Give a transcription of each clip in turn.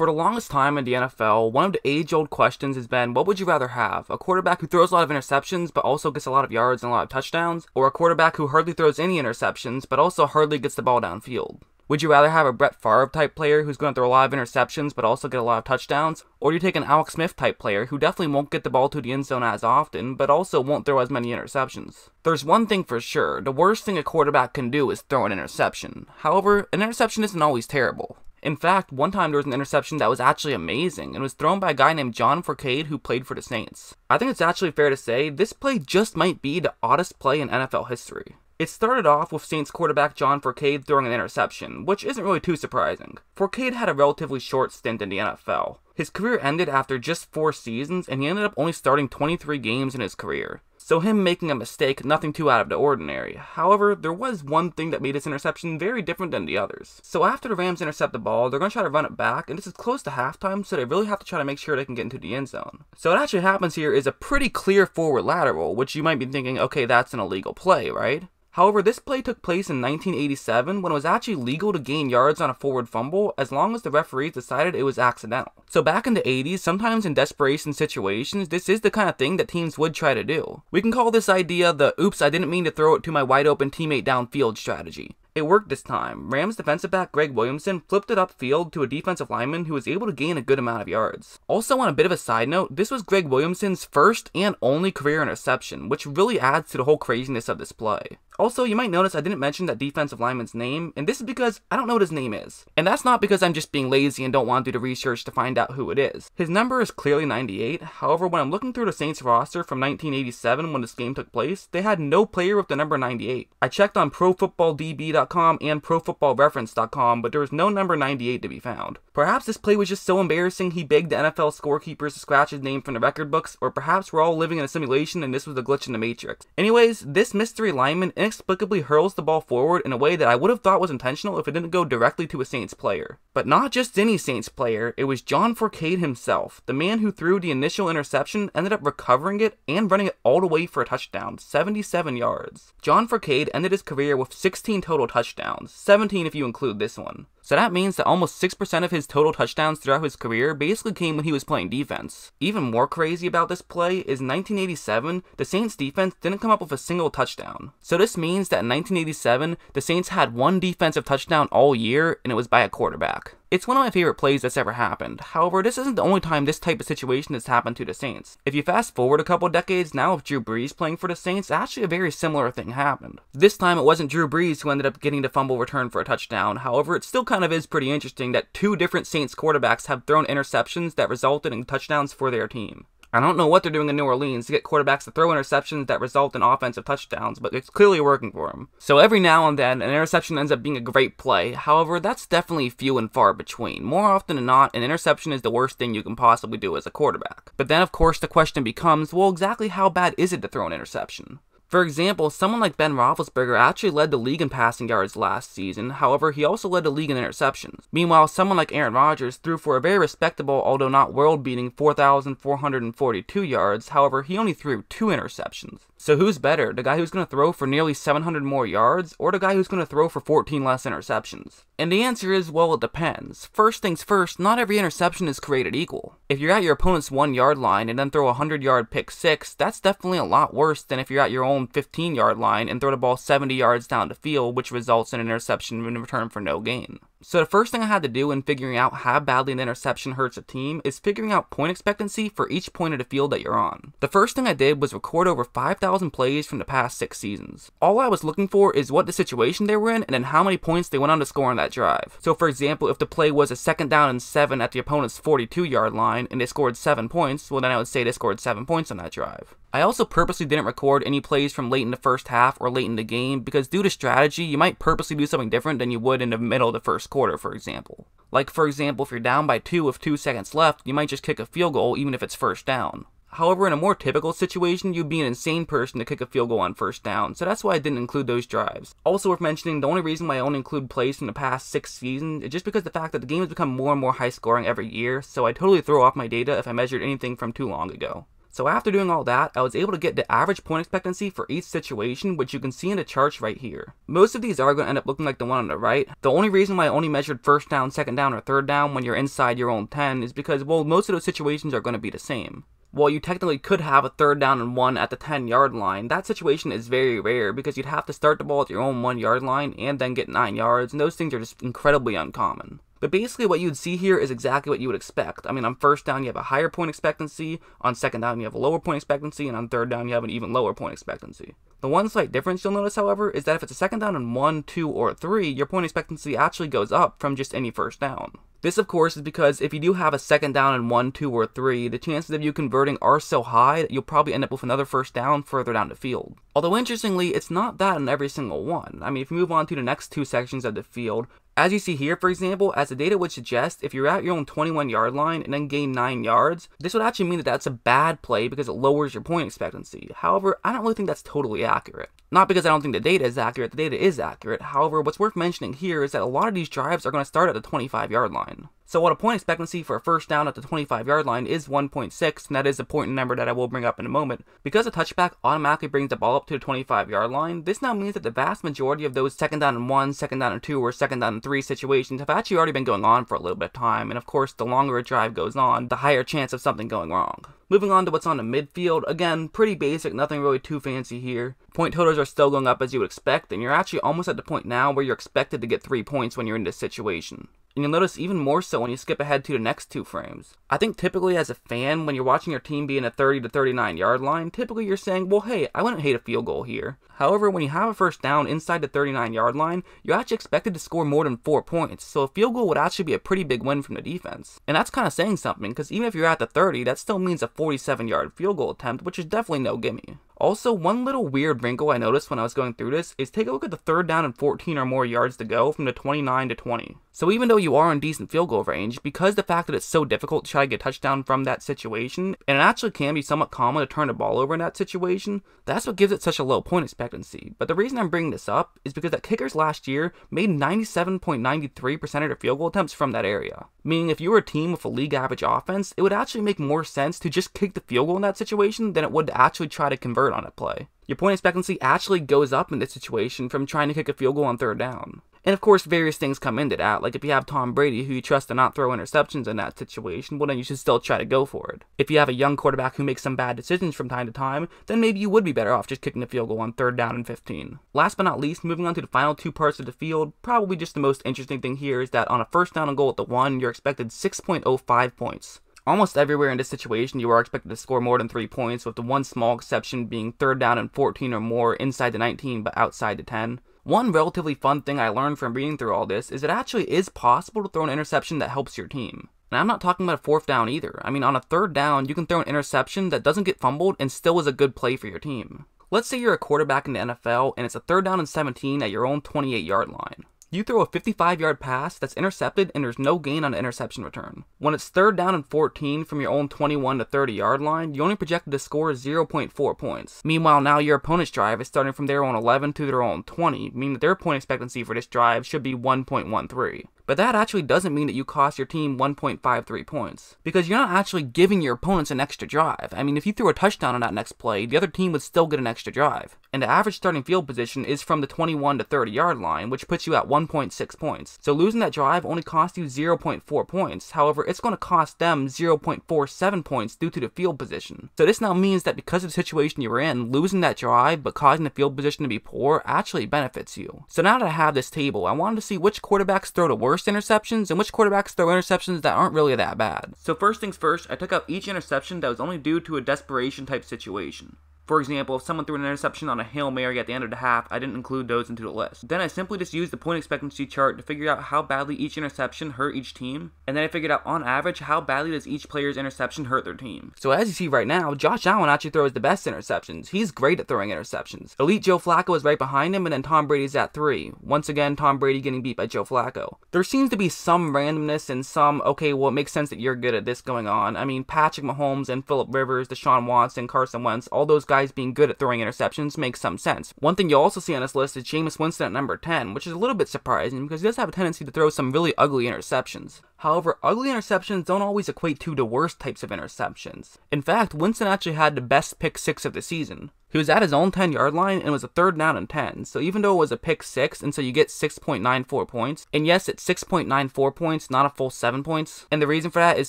For the longest time in the NFL, one of the age old questions has been what would you rather have? A quarterback who throws a lot of interceptions but also gets a lot of yards and a lot of touchdowns? Or a quarterback who hardly throws any interceptions but also hardly gets the ball downfield? Would you rather have a Brett Favre type player who's going to throw a lot of interceptions but also get a lot of touchdowns? Or do you take an Alex Smith type player who definitely won't get the ball to the end zone as often but also won't throw as many interceptions? There's one thing for sure the worst thing a quarterback can do is throw an interception. However, an interception isn't always terrible. In fact, one time there was an interception that was actually amazing and was thrown by a guy named John Fourcade who played for the Saints. I think it's actually fair to say this play just might be the oddest play in NFL history. It started off with Saints quarterback John Fourcade throwing an interception, which isn't really too surprising. Fourcade had a relatively short stint in the NFL. His career ended after just four seasons, and he ended up only starting 23 games in his career. So him making a mistake, nothing too out of the ordinary. However, there was one thing that made this interception very different than the others. So after the Rams intercept the ball, they're going to try to run it back, and this is close to halftime, so they really have to try to make sure they can get into the end zone. So what actually happens here is a pretty clear forward lateral, which you might be thinking, okay, that's an illegal play, right? However, this play took place in 1987 when it was actually legal to gain yards on a forward fumble as long as the referees decided it was accidental. So back in the 80s, sometimes in desperation situations, this is the kind of thing that teams would try to do. We can call this idea the oops, I didn't mean to throw it to my wide open teammate downfield strategy. It worked this time. Rams defensive back Greg Williamson flipped it upfield to a defensive lineman who was able to gain a good amount of yards. Also, on a bit of a side note, this was Greg Williamson's first and only career interception, which really adds to the whole craziness of this play. Also, you might notice I didn't mention that defensive lineman's name, and this is because I don't know what his name is. And that's not because I'm just being lazy and don't want to do the research to find out who it is. His number is clearly 98, however, when I'm looking through the Saints roster from 1987 when this game took place, they had no player with the number 98. I checked on ProFootballDB.com and ProFootballReference.com, but there was no number 98 to be found. Perhaps this play was just so embarrassing he begged the NFL scorekeepers to scratch his name from the record books, or perhaps we're all living in a simulation and this was a glitch in the Matrix. Anyways, this mystery lineman inexplicably hurls the ball forward in a way that I would have thought was intentional if it didn't go directly to a Saints player. But not just any Saints player, it was John Fourcade himself. The man who threw the initial interception ended up recovering it and running it all the way for a touchdown, 77 yards. John Fourcade ended his career with 16 total touchdowns, 17 if you include this one. So that means that almost 6% of his total touchdowns throughout his career basically came when he was playing defense. Even more crazy about this play is 1987, the Saints defense didn't come up with a single touchdown. So this means that in 1987, the Saints had one defensive touchdown all year and it was by a quarterback. It's one of my favorite plays that's ever happened. However, this isn't the only time this type of situation has happened to the Saints. If you fast forward a couple decades now with Drew Brees playing for the Saints, actually a very similar thing happened. This time it wasn't Drew Brees who ended up getting the fumble return for a touchdown. However, it still kind of is pretty interesting that two different Saints quarterbacks have thrown interceptions that resulted in touchdowns for their team. I don't know what they're doing in New Orleans to get quarterbacks to throw interceptions that result in offensive touchdowns, but it's clearly working for them. So every now and then, an interception ends up being a great play. However, that's definitely few and far between. More often than not, an interception is the worst thing you can possibly do as a quarterback. But then, of course, the question becomes, well, exactly how bad is it to throw an interception? For example, someone like Ben Roethlisberger actually led the league in passing yards last season, however, he also led the league in interceptions. Meanwhile, someone like Aaron Rodgers threw for a very respectable, although not world beating, 4,442 yards, however, he only threw two interceptions. So who's better, the guy who's going to throw for nearly 700 more yards, or the guy who's going to throw for 14 less interceptions? And the answer is, well, it depends. First things first, not every interception is created equal. If you're at your opponent's 1 yard line and then throw a 100 yard pick 6, that's definitely a lot worse than if you're at your own 15 yard line and throw the ball 70 yards down the field, which results in an interception in return for no gain. So the first thing I had to do in figuring out how badly an interception hurts a team is figuring out point expectancy for each point of the field that you're on. The first thing I did was record over 5,000 plays from the past six seasons. All I was looking for is what the situation they were in and then how many points they went on to score on that drive. So for example, if the play was a second down and seven at the opponent's 42 yard line and they scored seven points, well then I would say they scored seven points on that drive. I also purposely didn't record any plays from late in the first half or late in the game because due to strategy, you might purposely do something different than you would in the middle of the first quarter, for example. Like, for example, if you're down by two with two seconds left, you might just kick a field goal even if it's first down. However, in a more typical situation, you'd be an insane person to kick a field goal on first down, so that's why I didn't include those drives. Also worth mentioning, the only reason why I only include plays from the past six seasons is just because the fact that the game has become more and more high scoring every year, so I totally throw off my data if I measured anything from too long ago. So after doing all that, I was able to get the average point expectancy for each situation, which you can see in the charts right here. Most of these are going to end up looking like the one on the right. The only reason why I only measured first down, second down, or third down when you're inside your own 10 is because, well, most of those situations are going to be the same while you technically could have a third down and one at the 10 yard line, that situation is very rare because you'd have to start the ball at your own one yard line and then get nine yards, and those things are just incredibly uncommon. But basically, what you would see here is exactly what you would expect. I mean, on first down, you have a higher point expectancy, on second down, you have a lower point expectancy, and on third down, you have an even lower point expectancy. The one slight difference you'll notice, however, is that if it's a second down and one, two, or three, your point expectancy actually goes up from just any first down. This, of course, is because if you do have a second down and one, two, or three, the chances of you converting are so high that you'll probably end up with another first down further down the field. Although, interestingly, it's not that in every single one. I mean, if you move on to the next two sections of the field, as you see here, for example, as the data would suggest, if you're at your own 21 yard line and then gain 9 yards, this would actually mean that that's a bad play because it lowers your point expectancy. However, I don't really think that's totally accurate. Not because I don't think the data is accurate, the data is accurate. However, what's worth mentioning here is that a lot of these drives are going to start at the 25 yard line. So what a point expectancy for a first down at the 25 yard line is 1.6, and that is a point number that I will bring up in a moment, because a touchback automatically brings the ball up to the 25 yard line, this now means that the vast majority of those second down and one, second down and two, or second down and three situations have actually already been going on for a little bit of time, and of course, the longer a drive goes on, the higher chance of something going wrong. Moving on to what's on the midfield, again, pretty basic, nothing really too fancy here. Point totals are still going up as you would expect, and you're actually almost at the point now where you're expected to get 3 points when you're in this situation. And you'll notice even more so when you skip ahead to the next two frames. I think typically as a fan, when you're watching your team be in a 30 to 39 yard line, typically you're saying, well, hey, I wouldn't hate a field goal here. However, when you have a first down inside the 39 yard line, you're actually expected to score more than 4 points, so a field goal would actually be a pretty big win from the defense. And that's kind of saying something, because even if you're at the 30, that still means a 47 yard field goal attempt, which is definitely no gimme. Also, one little weird wrinkle I noticed when I was going through this is take a look at the third down and 14 or more yards to go from the 29 to 20. So even though you are in decent field goal range, because the fact that it's so difficult to try to get a touchdown from that situation, and it actually can be somewhat common to turn the ball over in that situation, that's what gives it such a low point expectancy. But the reason I'm bringing this up is because that kickers last year made 97.93% of their field goal attempts from that area. Meaning if you were a team with a league average offense, it would actually make more sense to just kick the field goal in that situation than it would to actually try to convert on a play. Your point expectancy actually goes up in this situation from trying to kick a field goal on third down. And of course, various things come into that. Like if you have Tom Brady, who you trust to not throw interceptions in that situation, well, then you should still try to go for it. If you have a young quarterback who makes some bad decisions from time to time, then maybe you would be better off just kicking a field goal on third down and 15. Last but not least, moving on to the final two parts of the field, probably just the most interesting thing here is that on a first down and goal at the one, you're expected 6.05 points. Almost everywhere in this situation, you are expected to score more than 3 points, with the one small exception being third down and 14 or more inside the 19 but outside the 10. One relatively fun thing I learned from reading through all this is it actually is possible to throw an interception that helps your team. And I'm not talking about a fourth down either. I mean, on a third down, you can throw an interception that doesn't get fumbled and still is a good play for your team. Let's say you're a quarterback in the NFL and it's a third down and 17 at your own 28 yard line. You throw a 55 yard pass that's intercepted and there's no gain on the interception return. When it's third down and 14 from your own 21 to 30 yard line, you only projected to score 0.4 points. Meanwhile, now your opponent's drive is starting from their own 11 to their own 20, meaning that their point expectancy for this drive should be 1.13. But that actually doesn't mean that you cost your team 1.53 points. Because you're not actually giving your opponents an extra drive. I mean, if you threw a touchdown on that next play, the other team would still get an extra drive. And the average starting field position is from the 21 to 30 yard line, which puts you at 1.6 points. So losing that drive only costs you 0.4 points. However, it's going to cost them 0.47 points due to the field position. So this now means that because of the situation you were in, losing that drive but causing the field position to be poor actually benefits you. So now that I have this table, I wanted to see which quarterbacks throw the worst interceptions and which quarterbacks throw interceptions that aren't really that bad. So first things first, I took out each interception that was only due to a desperation type situation. For example, if someone threw an interception on a Hail Mary at the end of the half, I didn't include those into the list. Then I simply just used the point expectancy chart to figure out how badly each interception hurt each team, and then I figured out on average how badly does each player's interception hurt their team. So as you see right now, Josh Allen actually throws the best interceptions. He's great at throwing interceptions. Elite Joe Flacco is right behind him, and then Tom Brady's at 3. Once again, Tom Brady getting beat by Joe Flacco. There seems to be some randomness and some, okay, well it makes sense that you're good at this going on. I mean, Patrick Mahomes and Philip Rivers, Deshaun Watson, Carson Wentz, all those guys guys being good at throwing interceptions makes some sense. One thing you'll also see on this list is Jameis Winston at number 10, which is a little bit surprising because he does have a tendency to throw some really ugly interceptions. However, ugly interceptions don't always equate to the worst types of interceptions. In fact, Winston actually had the best pick six of the season. He was at his own 10 yard line and was a third down and 10. So even though it was a pick 6, and so you get 6.94 points, and yes, it's 6.94 points, not a full 7 points, and the reason for that is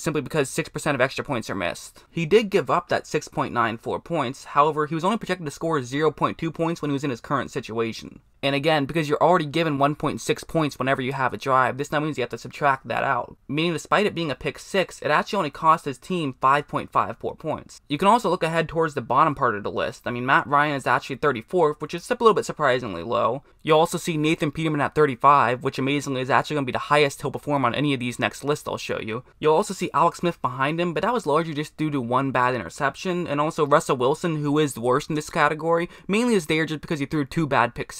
simply because 6% of extra points are missed. He did give up that 6.94 points, however, he was only projected to score 0.2 points when he was in his current situation. And again, because you're already given 1.6 points whenever you have a drive, this now means you have to subtract that out. Meaning, despite it being a pick 6, it actually only cost his team 5.54 points. You can also look ahead towards the bottom part of the list. I mean, Matt Ryan is actually 34th, which is a little bit surprisingly low. You'll also see Nathan Peterman at 35, which amazingly is actually going to be the highest he'll perform on any of these next lists I'll show you. You'll also see Alex Smith behind him, but that was largely just due to one bad interception, and also Russell Wilson, who is the worst in this category, mainly is there just because he threw two bad pick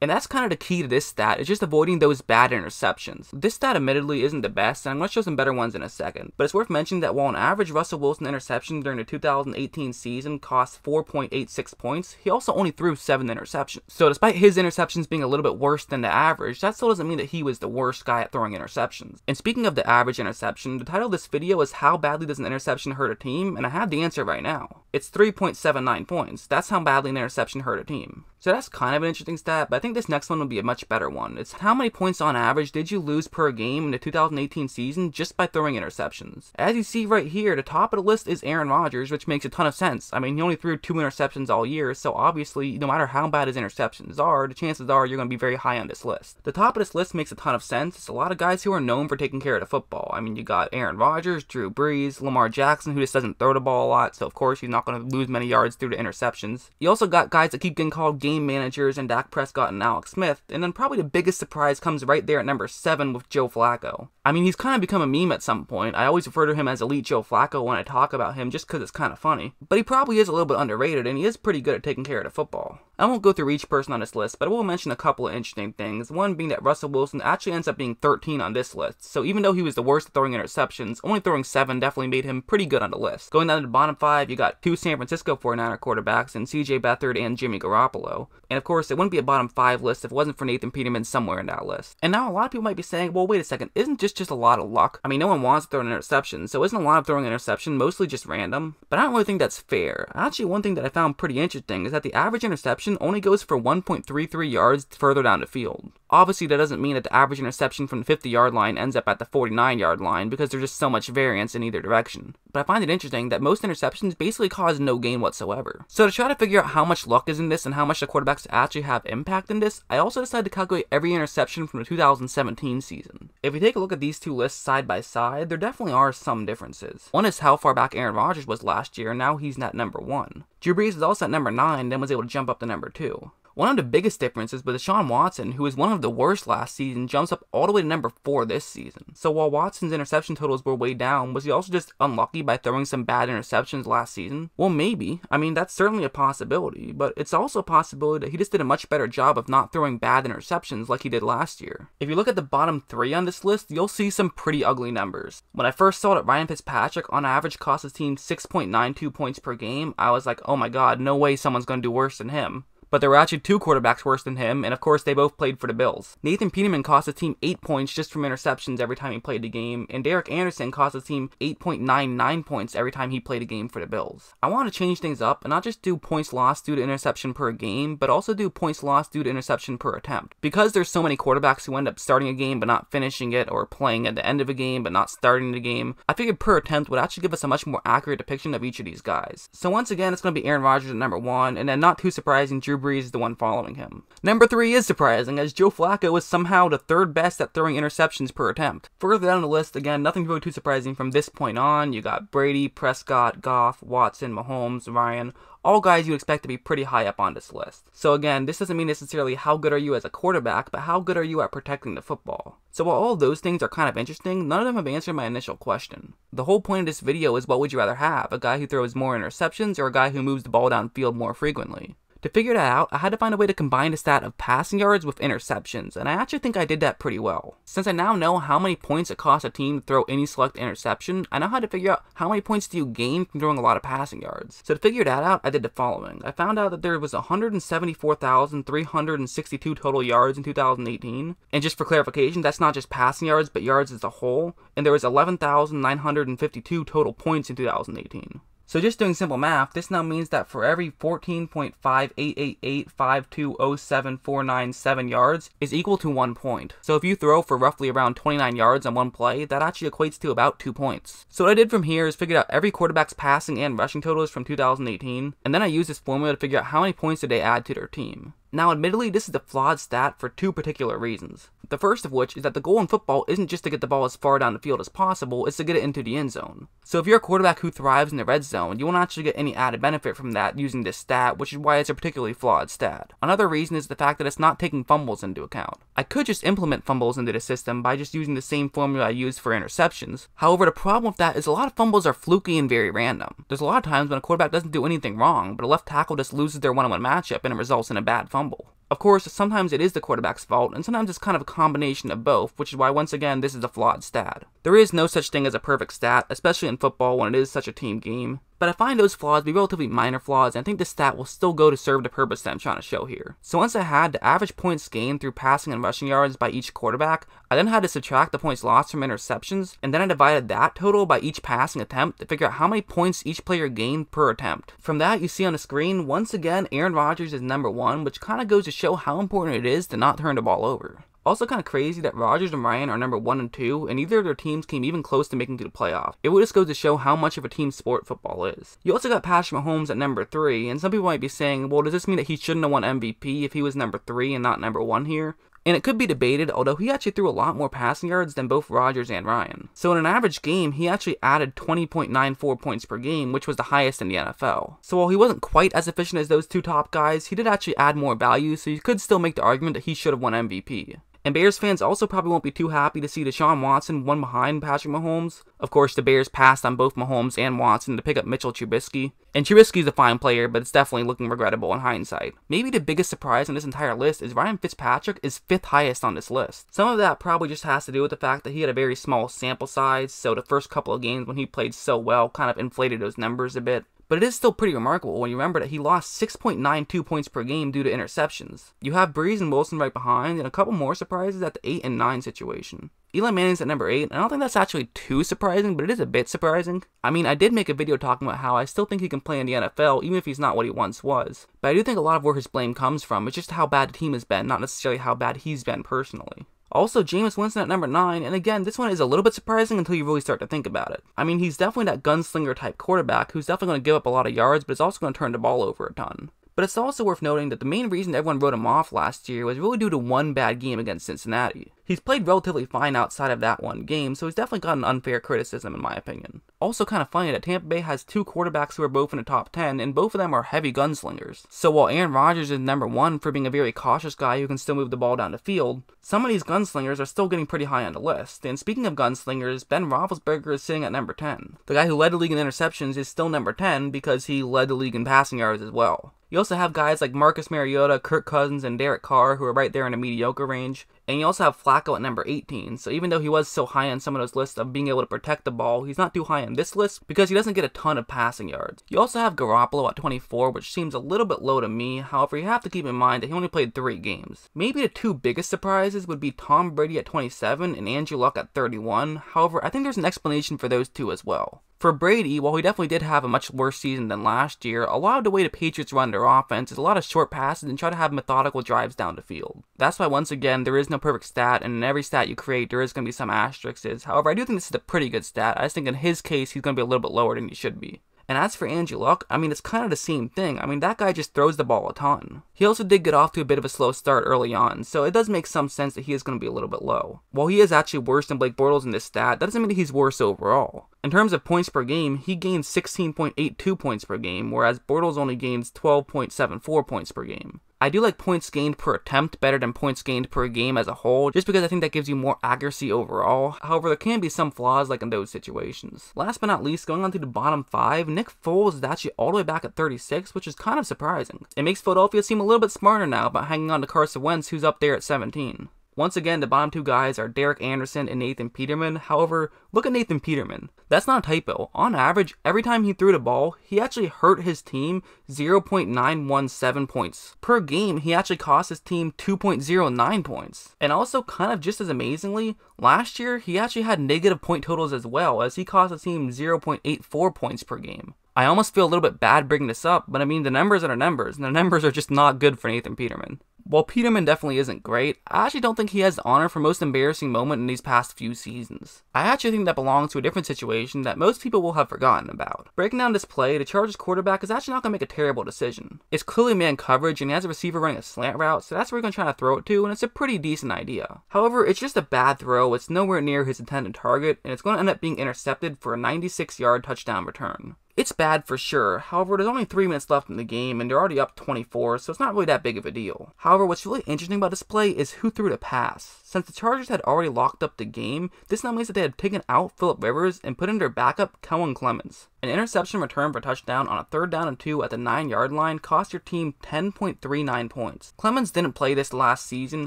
And that's kind of the key to this stat, is just avoiding those bad interceptions. This stat admittedly isn't the best, and I'm going to show some better ones in a second. But it's worth mentioning that while an average Russell Wilson interception during the 2018 season cost 4.86 points, he also only threw 7 interceptions. So despite his interceptions being a little bit worse than the average, that still doesn't mean that he was the worst guy at throwing interceptions. And speaking of the average interception, the title of this video is How Badly Does an Interception Hurt a Team? And I have the answer right now. It's 3.79 points. That's how badly an interception hurt a team. So that's kind of an interesting stat, but I think this next one will be a much better one. It's how many points on average did you lose per game in the 2018 season just by throwing interceptions? As you see right here, the top of the list is Aaron Rodgers, which makes a ton of sense. I mean, he only threw two interceptions all year, so obviously, no matter how bad his interceptions are, the chances are you're going to be very high on this list. The top of this list makes a ton of sense. It's a lot of guys who are known for taking care of the football. I mean, you got Aaron Rodgers, Drew Brees, Lamar Jackson, who just doesn't throw the ball a lot, so of course he's not going to lose many yards through the interceptions. You also got guys that keep getting called game managers and Dak Prescott and Alex Smith, and then probably the biggest surprise comes right there at number 7 with Joe Flacco. I mean, he's kind of become a meme at some point. I always refer to him as Elite Joe Flacco when I talk about him just because it's kind of funny. But he probably is a little bit underrated, and he is pretty good at taking care of the football. I won't go through each person on this list, but I will mention a couple of interesting things. One being that Russell Wilson actually ends up being 13 on this list, so even though he was the worst at throwing interceptions, only throwing 7 definitely made him pretty good on the list. Going down to the bottom 5, you got two San Francisco 49er quarterbacks in CJ Beathard and Jimmy Garoppolo. And of course, it wouldn't be a bottom 5 list if it wasn't for Nathan Peterman somewhere in that list. And now a lot of people might be saying, well, wait a second, isn't this just a lot of luck? I mean, no one wants to throw an interception, so isn't a lot of throwing an interception mostly just random? But I don't really think that's fair. Actually, one thing that I found pretty interesting is that the average interception only goes for 1.33 yards further down the field. Obviously, that doesn't mean that the average interception from the 50 yard line ends up at the 49 yard line because there's just so much variance in either direction. But I find it interesting that most interceptions basically cause no gain whatsoever. So to try to figure out how much luck is in this and how much the quarterbacks actually have impact in this, I also decided to calculate every interception from the 2017 season. If we take a look at these two lists side by side, there definitely are some differences. One is how far back Aaron Rodgers was last year, and now he's at number 1. Drew Brees is also at number 9, then was able to jump up to number 2. One of the biggest differences with Deshaun Watson, who was one of the worst last season, jumps up all the way to number 4 this season. So while Watson's interception totals were way down, was he also just unlucky by throwing some bad interceptions last season? Well, maybe. I mean, that's certainly a possibility, but it's also a possibility that he just did a much better job of not throwing bad interceptions like he did last year. If you look at the bottom 3 on this list, you'll see some pretty ugly numbers. When I first saw that Ryan Fitzpatrick on average cost his team 6.92 points per game, I was like, oh my god, no way someone's going to do worse than him but there were actually two quarterbacks worse than him, and of course they both played for the Bills. Nathan Peterman cost his team 8 points just from interceptions every time he played the game, and Derek Anderson cost his team 8.99 points every time he played a game for the Bills. I want to change things up and not just do points lost due to interception per game, but also do points lost due to interception per attempt. Because there's so many quarterbacks who end up starting a game but not finishing it, or playing at the end of a game but not starting the game, I figured per attempt would actually give us a much more accurate depiction of each of these guys. So once again, it's going to be Aaron Rodgers at number 1, and then not too surprising, Drew Brees is the one following him. Number 3 is surprising, as Joe Flacco is somehow the third best at throwing interceptions per attempt. Further down the list, again, nothing really too surprising from this point on. You got Brady, Prescott, Goff, Watson, Mahomes, Ryan, all guys you expect to be pretty high up on this list. So again, this doesn't mean necessarily how good are you as a quarterback, but how good are you at protecting the football. So while all those things are kind of interesting, none of them have answered my initial question. The whole point of this video is what would you rather have, a guy who throws more interceptions or a guy who moves the ball downfield more frequently? To figure that out, I had to find a way to combine the stat of passing yards with interceptions, and I actually think I did that pretty well. Since I now know how many points it costs a team to throw any select interception, I know how to figure out how many points do you gain from throwing a lot of passing yards. So to figure that out, I did the following. I found out that there was 174,362 total yards in 2018, and just for clarification, that's not just passing yards, but yards as a whole, and there was 11,952 total points in 2018. So just doing simple math, this now means that for every 14.58885207497 yards is equal to 1 point. So if you throw for roughly around 29 yards on one play, that actually equates to about 2 points. So what I did from here is figured out every quarterback's passing and rushing totals from 2018, and then I used this formula to figure out how many points did they add to their team. Now, admittedly, this is a flawed stat for two particular reasons. The first of which is that the goal in football isn't just to get the ball as far down the field as possible, it's to get it into the end zone. So if you're a quarterback who thrives in the red zone, you won't actually get any added benefit from that using this stat, which is why it's a particularly flawed stat. Another reason is the fact that it's not taking fumbles into account. I could just implement fumbles into the system by just using the same formula I used for interceptions. However, the problem with that is a lot of fumbles are fluky and very random. There's a lot of times when a quarterback doesn't do anything wrong, but a left tackle just loses their one-on-one matchup and it results in a bad fumble. Of course, sometimes it is the quarterback's fault, and sometimes it's kind of a combination of both, which is why, once again, this is a flawed stat. There is no such thing as a perfect stat, especially in football when it is such a team game. But I find those flaws to be relatively minor flaws, and I think this stat will still go to serve the purpose that I'm trying to show here. So once I had the average points gained through passing and rushing yards by each quarterback, I then had to subtract the points lost from interceptions, and then I divided that total by each passing attempt to figure out how many points each player gained per attempt. From that, you see on the screen, once again, Aaron Rodgers is number one, which kind of goes to show how important it is to not turn the ball over. Also kind of crazy that Rodgers and Ryan are number 1 and 2, and neither of their teams came even close to making to the playoff. It would just go to show how much of a team sport football is. You also got Patrick Mahomes at number 3, and some people might be saying, well, does this mean that he shouldn't have won MVP if he was number 3 and not number 1 here? And it could be debated, although he actually threw a lot more passing yards than both Rodgers and Ryan. So in an average game, he actually added 20.94 points per game, which was the highest in the NFL. So while he wasn't quite as efficient as those two top guys, he did actually add more value, so you could still make the argument that he should have won MVP. And Bears fans also probably won't be too happy to see Deshaun Watson one behind Patrick Mahomes. Of course, the Bears passed on both Mahomes and Watson to pick up Mitchell Trubisky. And Trubisky's a fine player, but it's definitely looking regrettable in hindsight. Maybe the biggest surprise on this entire list is Ryan Fitzpatrick is fifth highest on this list. Some of that probably just has to do with the fact that he had a very small sample size, so the first couple of games when he played so well kind of inflated those numbers a bit but it is still pretty remarkable when you remember that he lost 6.92 points per game due to interceptions. You have Brees and Wilson right behind, and a couple more surprises at the 8 and 9 situation. Eli Manning's at number 8, and I don't think that's actually too surprising, but it is a bit surprising. I mean, I did make a video talking about how I still think he can play in the NFL, even if he's not what he once was. But I do think a lot of where his blame comes from is just how bad the team has been, not necessarily how bad he's been personally. Also, Jameis Winston at number 9, and again, this one is a little bit surprising until you really start to think about it. I mean, he's definitely that gunslinger type quarterback who's definitely going to give up a lot of yards, but is also going to turn the ball over a ton. But it's also worth noting that the main reason everyone wrote him off last year was really due to one bad game against Cincinnati. He's played relatively fine outside of that one game, so he's definitely gotten unfair criticism in my opinion. Also kind of funny that Tampa Bay has two quarterbacks who are both in the top 10, and both of them are heavy gunslingers. So while Aaron Rodgers is number one for being a very cautious guy who can still move the ball down the field, some of these gunslingers are still getting pretty high on the list. And speaking of gunslingers, Ben Roethlisberger is sitting at number 10. The guy who led the league in interceptions is still number 10 because he led the league in passing yards as well. You also have guys like Marcus Mariota, Kirk Cousins, and Derek Carr who are right there in the mediocre range. And you also have Flacco at number 18. So even though he was so high on some of those lists of being able to protect the ball, he's not too high on this list because he doesn't get a ton of passing yards. You also have Garoppolo at 24, which seems a little bit low to me. However, you have to keep in mind that he only played three games. Maybe the two biggest surprises would be Tom Brady at 27 and Andrew Luck at 31. However, I think there's an explanation for those two as well. For Brady, while he definitely did have a much worse season than last year, a lot of the way the Patriots run their offense is a lot of short passes and try to have methodical drives down the field. That's why, once again, there is no perfect stat, and in every stat you create, there is going to be some asterisks. However, I do think this is a pretty good stat. I just think in his case, he's going to be a little bit lower than he should be. And as for Andrew Luck, I mean, it's kind of the same thing. I mean, that guy just throws the ball a ton. He also did get off to a bit of a slow start early on, so it does make some sense that he is going to be a little bit low. While he is actually worse than Blake Bortles in this stat, that doesn't mean that he's worse overall. In terms of points per game, he gains 16.82 points per game, whereas Bortles only gains 12.74 points per game. I do like points gained per attempt better than points gained per game as a whole, just because I think that gives you more accuracy overall. However, there can be some flaws like in those situations. Last but not least, going on to the bottom five, Nick Foles is actually all the way back at 36, which is kind of surprising. It makes Philadelphia seem a little bit smarter now about hanging on to Carson Wentz, who's up there at 17. Once again, the bottom two guys are Derek Anderson and Nathan Peterman. However, look at Nathan Peterman. That's not a typo. On average, every time he threw the ball, he actually hurt his team 0.917 points. Per game, he actually cost his team 2.09 points. And also, kind of just as amazingly, last year, he actually had negative point totals as well, as he cost his team 0.84 points per game. I almost feel a little bit bad bringing this up, but I mean, the numbers are the numbers, and the numbers are just not good for Nathan Peterman. While Peterman definitely isn't great, I actually don't think he has the honor for most embarrassing moment in these past few seasons. I actually think that belongs to a different situation that most people will have forgotten about. Breaking down this play, the Chargers quarterback is actually not going to make a terrible decision. It's clearly man coverage and he has a receiver running a slant route, so that's where he's going to try to throw it to, and it's a pretty decent idea. However, it's just a bad throw, it's nowhere near his intended target, and it's going to end up being intercepted for a 96 yard touchdown return. It's bad for sure, however, there's only 3 minutes left in the game and they're already up 24, so it's not really that big of a deal. However, what's really interesting about this play is who threw the pass. Since the Chargers had already locked up the game, this now means that they had taken out Philip Rivers and put in their backup Kellen Clemens. An interception return for touchdown on a third down and two at the 9 yard line cost your team 10.39 points. Clemens didn't play this last season,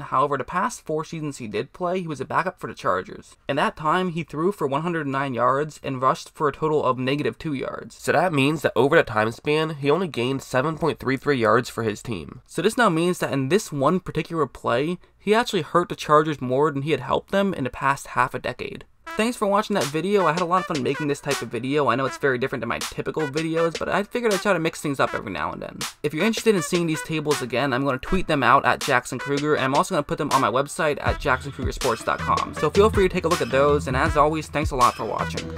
however, the past four seasons he did play, he was a backup for the Chargers. In that time, he threw for 109 yards and rushed for a total of negative 2 yards. So that means that over that time span, he only gained 7.33 yards for his team. So this now means that in this one particular play, he actually hurt the Chargers more than he had helped them in the past half a decade. Thanks for watching that video, I had a lot of fun making this type of video, I know it's very different than my typical videos, but I figured I'd try to mix things up every now and then. If you're interested in seeing these tables again, I'm going to tweet them out at Jackson Krueger, and I'm also going to put them on my website at jacksonkruegersports.com, so feel free to take a look at those, and as always, thanks a lot for watching.